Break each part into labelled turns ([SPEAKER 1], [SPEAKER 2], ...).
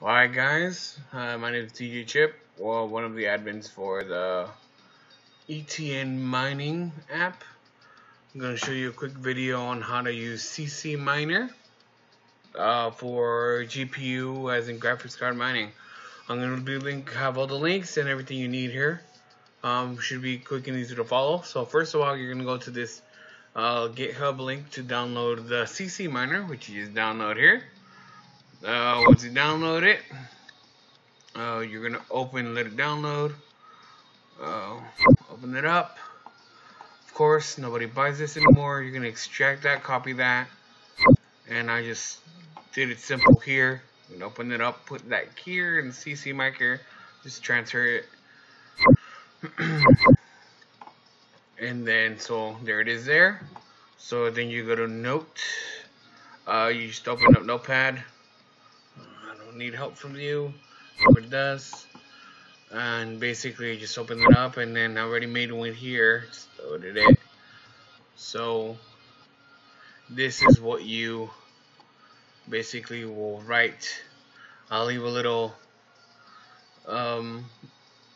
[SPEAKER 1] Alright guys, uh, my name is DJ Chip, well one of the admins for the ETN mining app. I'm going to show you a quick video on how to use CCMiner uh, for GPU as in graphics card mining. I'm going to link, have all the links and everything you need here. Um, should be quick and easy to follow. So first of all, you're going to go to this uh, GitHub link to download the CCMiner, which you just download here. Uh, once you download it, uh, you're gonna open, let it download. Uh, open it up. Of course, nobody buys this anymore. You're gonna extract that, copy that, and I just did it simple here. You open it up, put that here and CC mic just transfer it. and then so there it is there. So then you go to Note. Uh, you just open up Notepad need help from you, whoever does. And basically just open it up and then I already made one here, just loaded it. So this is what you basically will write. I'll leave a little um,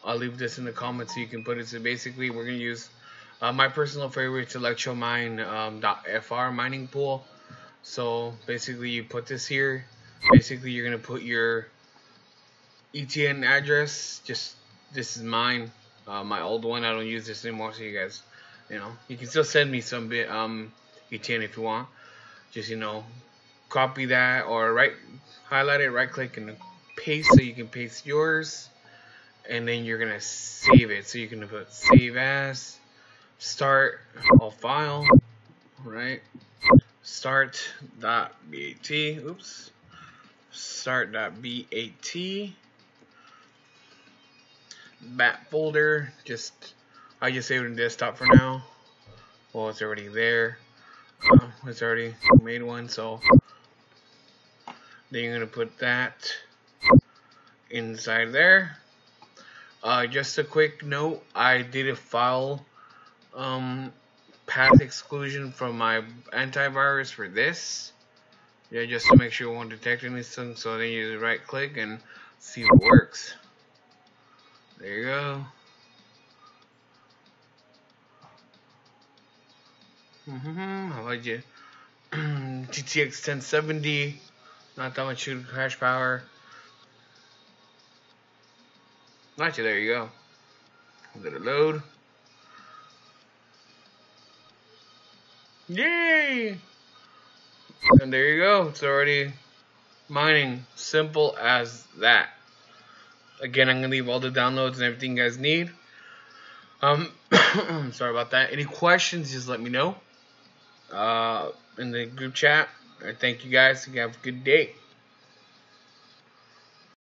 [SPEAKER 1] I'll leave this in the comments so you can put it. So basically, we're gonna use uh, my personal favorite is Electromine um, mining pool. So basically, you put this here, basically you're gonna put your ETN address. Just this is mine, uh, my old one. I don't use this anymore, so you guys, you know, you can still send me some bit um ETN if you want. Just you know, copy that or right highlight it, right click and paste so you can paste yours, and then you're gonna save it. So you can put save as, start all file, right? Start.bat. Oops start.bat bat folder. Just I just saved it in desktop for now. Well it's already there. Uh, it's already made one so. Then you're gonna put that inside there. Uh, just a quick note I did a file um, path exclusion from my antivirus for this yeah, just to make sure it won't detect anything, so then you right click and see what works. There you go. Mm-hmm, how about you? GTX 1070, not that much crash power. Actually, there you go. Let it load. Yay! And there you go. It's already mining. Simple as that. Again, I'm going to leave all the downloads and everything you guys need. Um, sorry about that. Any questions, just let me know uh, in the group chat. I thank you guys. You have a good day.